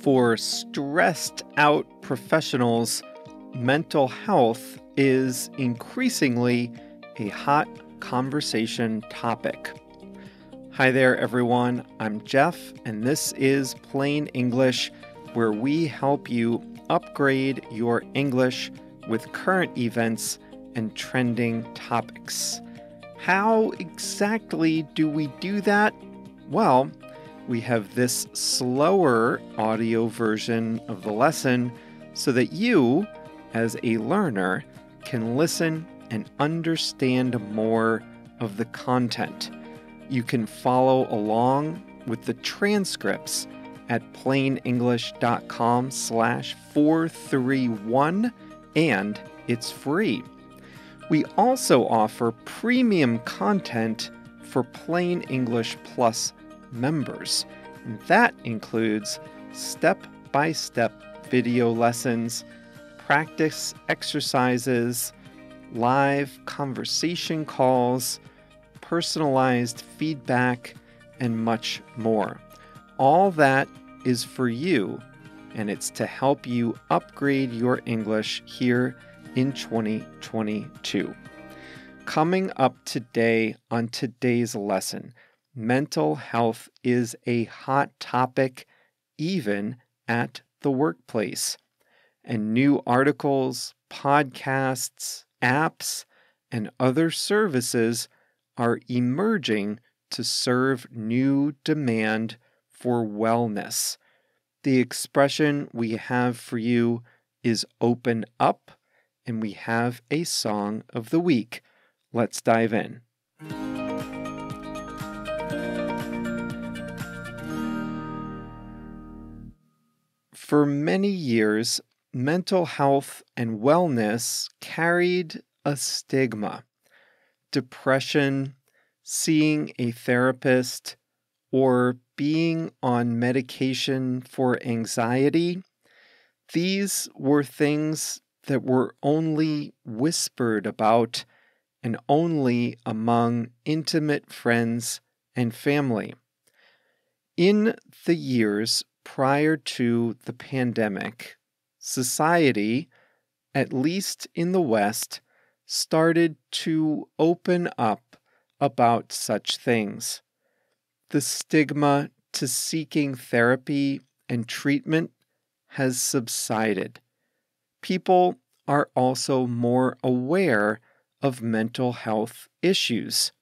For stressed out professionals, mental health is increasingly a hot conversation topic. Hi there, everyone. I'm Jeff, and this is Plain English, where we help you upgrade your English with current events and trending topics. How exactly do we do that? Well, we have this slower audio version of the lesson so that you, as a learner, can listen and understand more of the content. You can follow along with the transcripts at plainenglish.com slash 431 and it's free. We also offer premium content for Plain English Plus members. And that includes step by step video lessons, practice exercises, live conversation calls, personalized feedback, and much more. All that is for you, and it's to help you upgrade your English here in 2022. Coming up today on today's lesson, mental health is a hot topic even at the workplace. And new articles, podcasts, apps, and other services are emerging to serve new demand for wellness. The expression we have for you is open up, and we have a song of the week. Let's dive in. For many years, mental health and wellness carried a stigma. Depression, seeing a therapist, or being on medication for anxiety, these were things that were only whispered about and only among intimate friends and family. In the years prior to the pandemic, society, at least in the West, started to open up about such things. The stigma to seeking therapy and treatment has subsided. People are also more aware of mental health issues.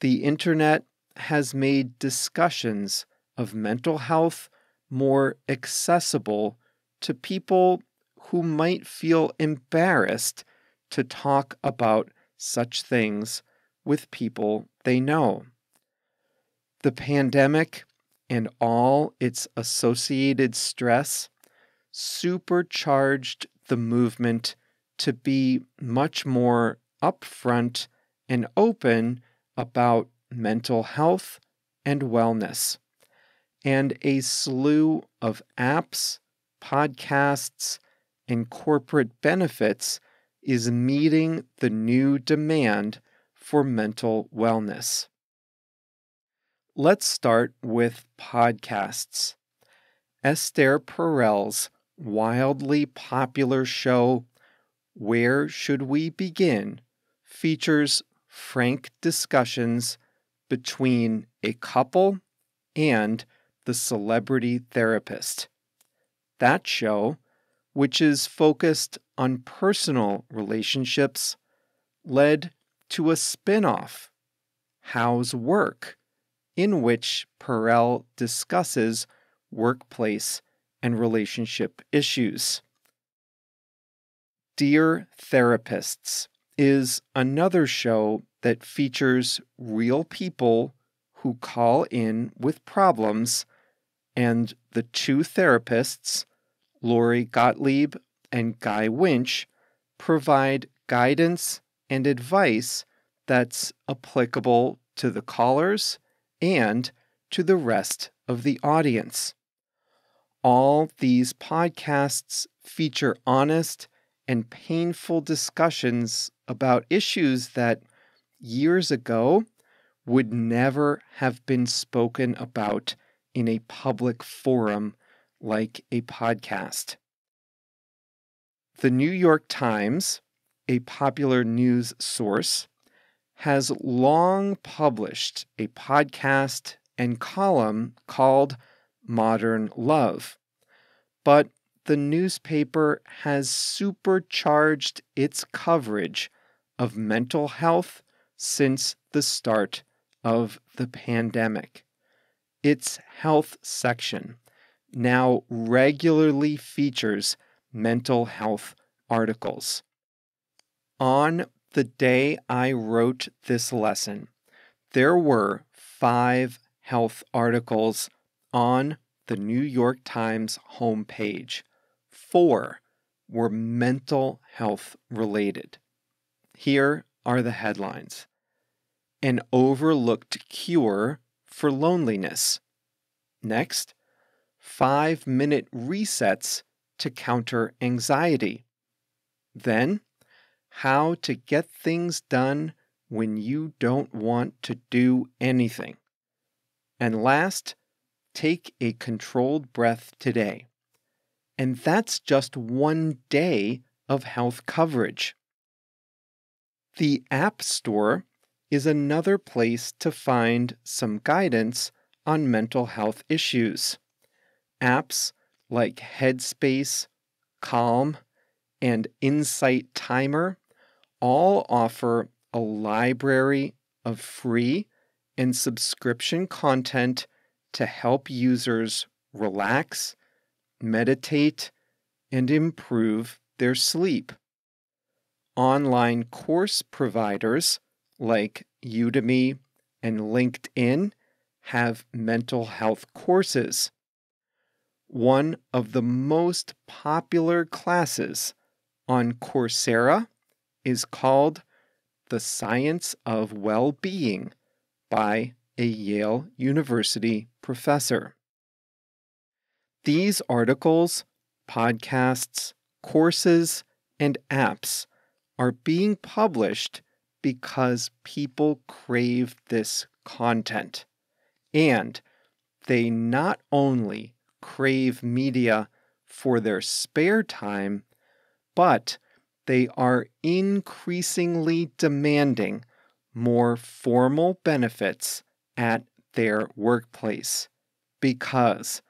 The internet has made discussions of mental health more accessible to people who might feel embarrassed to talk about such things with people they know. The pandemic and all its associated stress supercharged the movement to be much more upfront and open about mental health and wellness and a slew of apps, podcasts, and corporate benefits is meeting the new demand for mental wellness. Let's start with podcasts. Esther Perel's wildly popular show, Where Should We Begin, features frank discussions between a couple and the Celebrity Therapist. That show, which is focused on personal relationships, led to a spin off, How's Work, in which Perel discusses workplace and relationship issues. Dear Therapists is another show that features real people who call in with problems and the two therapists, Lori Gottlieb and Guy Winch, provide guidance and advice that's applicable to the callers and to the rest of the audience. All these podcasts feature honest and painful discussions about issues that years ago would never have been spoken about in a public forum like a podcast. The New York Times, a popular news source, has long published a podcast and column called Modern Love. But the newspaper has supercharged its coverage of mental health since the start of the pandemic. Its health section now regularly features mental health articles. On the day I wrote this lesson, there were five health articles on the New York Times homepage. Four were mental health related. Here are the headlines An overlooked cure for loneliness. Next, five minute resets to counter anxiety. Then, how to get things done when you don't want to do anything. And last, take a controlled breath today. And that's just one day of health coverage. The App Store is another place to find some guidance on mental health issues. Apps like Headspace, Calm, and Insight Timer all offer a library of free and subscription content to help users relax, meditate, and improve their sleep. Online course providers like Udemy and LinkedIn have mental health courses. One of the most popular classes on Coursera is called The Science of Well Being by a Yale University professor. These articles, podcasts, courses, and apps are being published because people crave this content. And they not only crave media for their spare time, but they are increasingly demanding more formal benefits at their workplace. Because,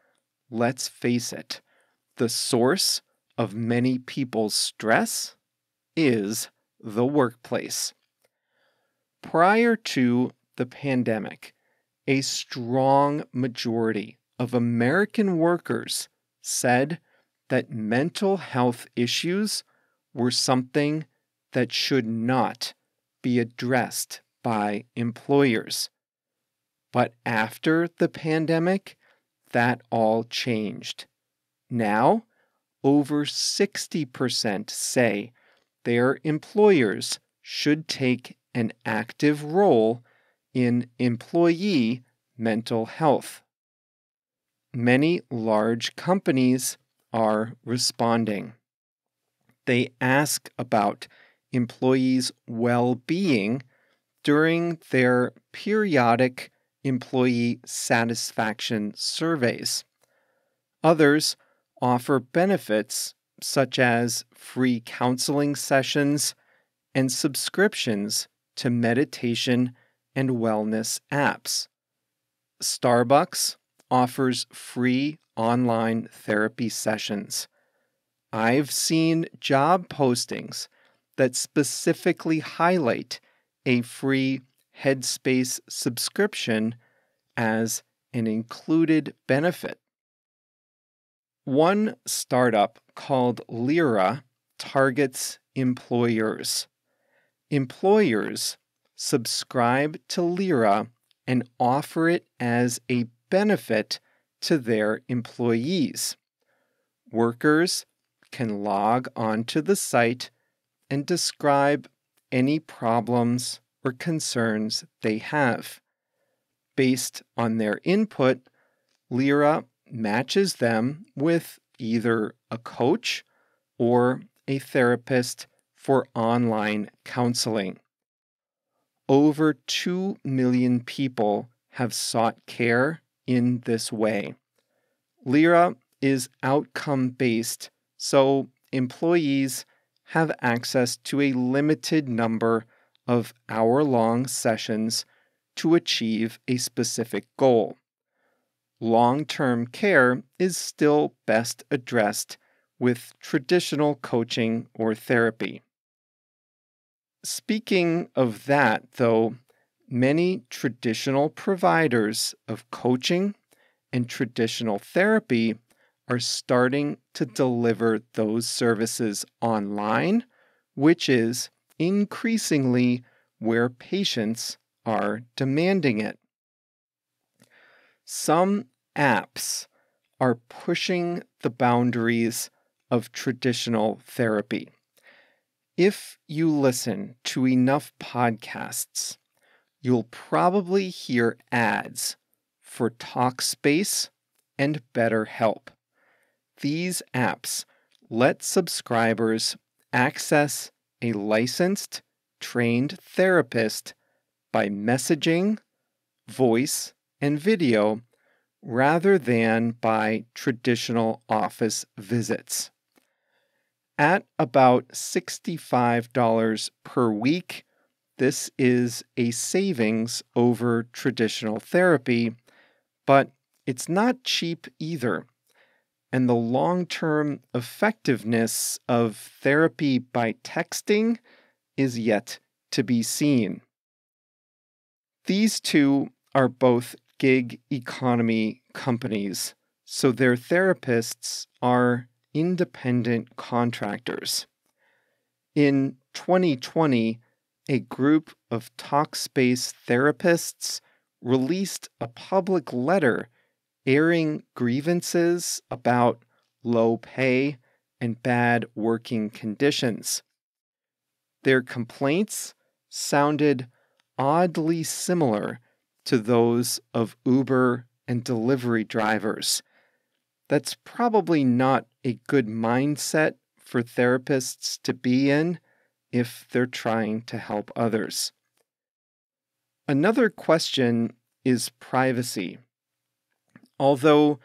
let's face it, the source of many people's stress is the workplace. Prior to the pandemic, a strong majority of American workers said that mental health issues were something that should not be addressed by employers. But after the pandemic, that all changed. Now, over 60% say their employers should take an active role in employee mental health. Many large companies are responding. They ask about employees' well being during their periodic employee satisfaction surveys. Others offer benefits such as free counseling sessions and subscriptions to meditation and wellness apps. Starbucks offers free online therapy sessions. I've seen job postings that specifically highlight a free Headspace subscription as an included benefit. One startup called Lyra targets employers. Employers subscribe to Lyra and offer it as a benefit to their employees. Workers can log onto the site and describe any problems or concerns they have. Based on their input, Lyra matches them with either a coach or a therapist for online counseling. Over 2 million people have sought care in this way. Lyra is outcome based, so employees have access to a limited number of hour long sessions to achieve a specific goal. Long term care is still best addressed with traditional coaching or therapy. Speaking of that, though, many traditional providers of coaching and traditional therapy are starting to deliver those services online, which is increasingly where patients are demanding it. Some apps are pushing the boundaries of traditional therapy. If you listen to enough podcasts, you'll probably hear ads for TalkSpace and BetterHelp. These apps let subscribers access a licensed, trained therapist by messaging, voice, and video rather than by traditional office visits. At about $65 per week, this is a savings over traditional therapy, but it's not cheap either. And the long term effectiveness of therapy by texting is yet to be seen. These two are both gig economy companies, so their therapists are independent contractors. In 2020, a group of TalkSpace therapists released a public letter airing grievances about low pay and bad working conditions. Their complaints sounded oddly similar to those of Uber and delivery drivers. That's probably not a good mindset for therapists to be in if they're trying to help others. Another question is privacy. Although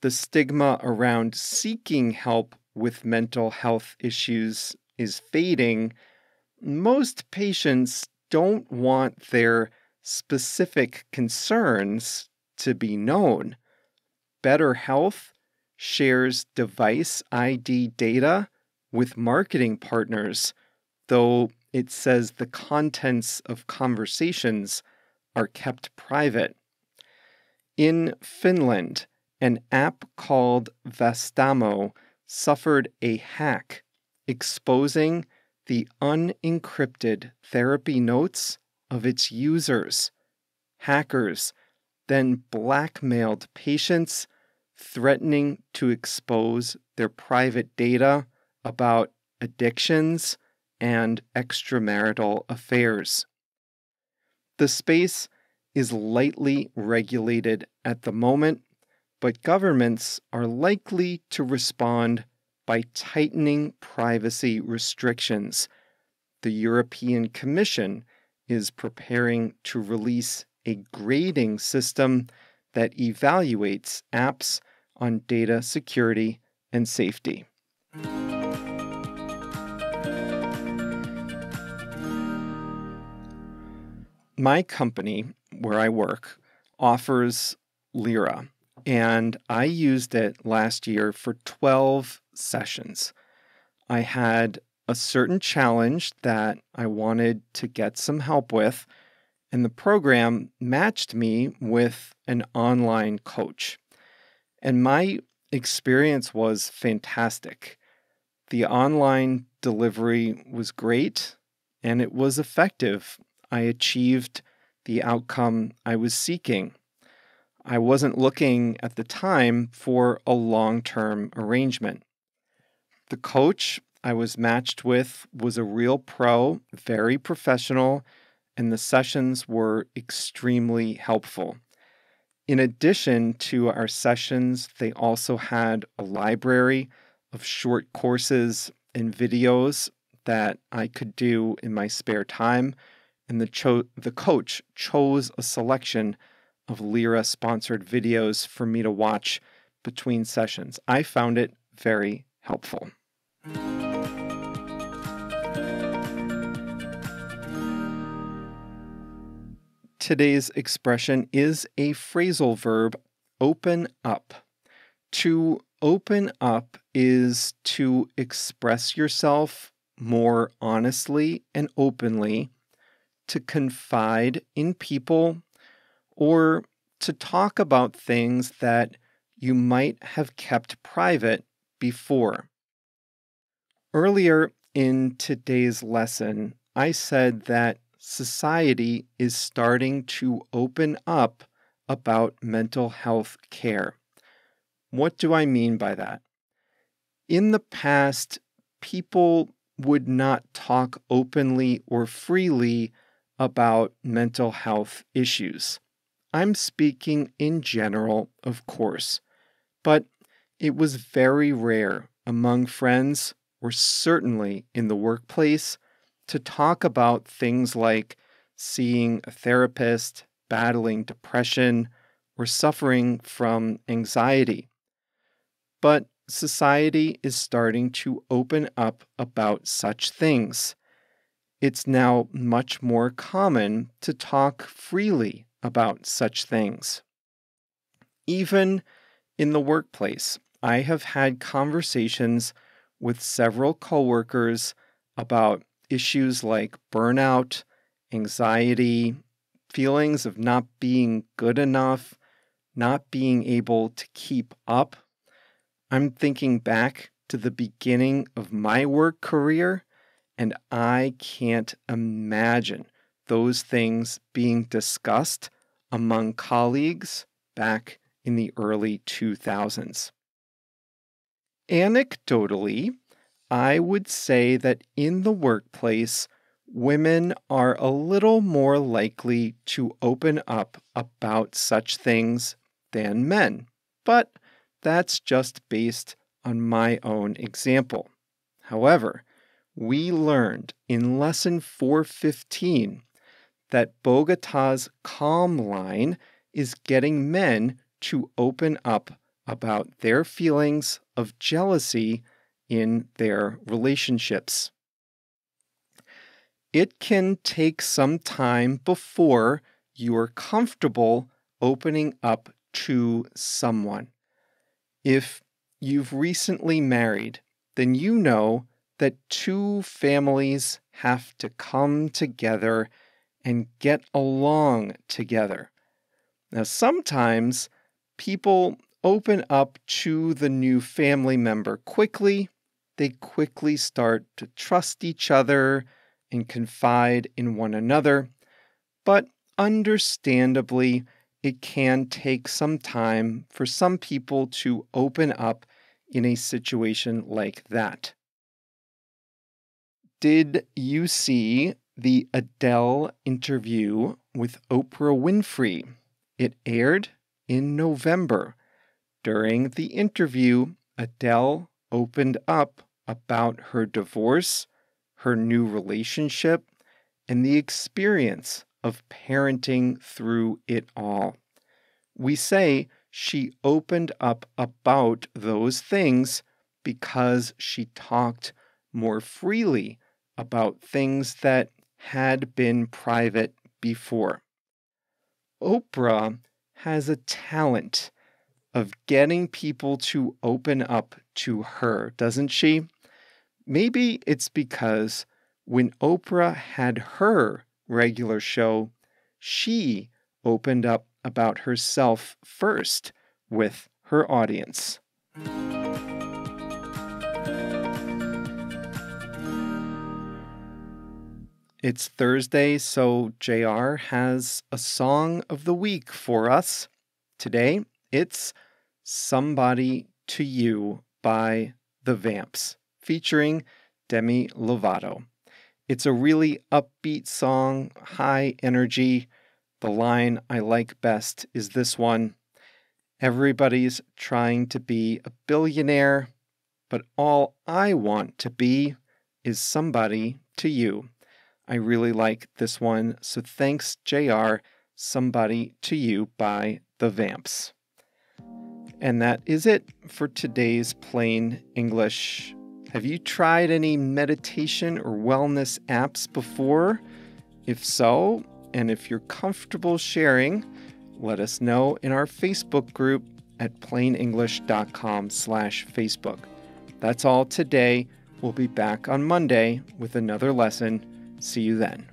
the stigma around seeking help with mental health issues is fading, most patients don't want their specific concerns to be known. BetterHelp shares device ID data with marketing partners, though it says the contents of conversations are kept private. In Finland, an app called Vastaamo suffered a hack exposing the unencrypted therapy notes of its users. Hackers then blackmailed patients, threatening to expose their private data about addictions and extramarital affairs. The space is lightly regulated at the moment, but governments are likely to respond by tightening privacy restrictions. The European Commission is preparing to release a grading system that evaluates apps on data security and safety. My company, where I work, offers Lyra, and I used it last year for 12 sessions. I had a certain challenge that I wanted to get some help with, and the program matched me with an online coach. And my experience was fantastic. The online delivery was great and it was effective. I achieved the outcome I was seeking. I wasn't looking at the time for a long term arrangement. The coach I was matched with was a real pro, very professional, and the sessions were extremely helpful. In addition to our sessions, they also had a library of short courses and videos that I could do in my spare time, and the, cho- the coach chose a selection of Lyra sponsored videos for me to watch between sessions. I found it very helpful. Today's expression is a phrasal verb, open up. To open up is to express yourself more honestly and openly, to confide in people, or to talk about things that you might have kept private before. Earlier in today's lesson, I said that society is starting to open up about mental health care. What do I mean by that? In the past, people would not talk openly or freely about mental health issues. I'm speaking in general, of course, but it was very rare among friends, or certainly in the workplace, to talk about things like seeing a therapist, battling depression, or suffering from anxiety. But society is starting to open up about such things. It's now much more common to talk freely about such things. Even in the workplace, I have had conversations with several coworkers about issues like burnout, anxiety, feelings of not being good enough, not being able to keep up. I'm thinking back to the beginning of my work career, and I can't imagine those things being discussed among colleagues back in the early 2000s. Anecdotally, I would say that in the workplace, women are a little more likely to open up about such things than men, but that's just based on my own example. However, we learned in lesson 415 that Bogota's calm line is getting men to open up about their feelings of jealousy in their relationships. It can take some time before you're comfortable opening up to someone. If you've recently married, then you know that two families have to come together and get along together. Now, sometimes people open up to the new family member quickly they quickly start to trust each other and confide in one another. But understandably, it can take some time for some people to open up in a situation like that. Did you see the Adele interview with Oprah Winfrey? It aired in November. During the interview, Adele opened up about her divorce, her new relationship, and the experience of parenting through it all. We say she opened up about those things because she talked more freely about things that had been private before. Oprah has a talent of getting people to open up to her, doesn't she? Maybe it's because when Oprah had her regular show, she opened up about herself first with her audience. It's Thursday, so JR has a song of the week for us. Today, it's Somebody to You by The Vamps, featuring Demi Lovato. It's a really upbeat song, high energy. The line I like best is this one Everybody's trying to be a billionaire, but all I want to be is somebody to you. I really like this one, so thanks, JR. Somebody to You by The Vamps. And that is it for today's plain English. Have you tried any meditation or wellness apps before? If so, and if you're comfortable sharing, let us know in our Facebook group at plainenglish.com slash Facebook. That's all today. We'll be back on Monday with another lesson. See you then.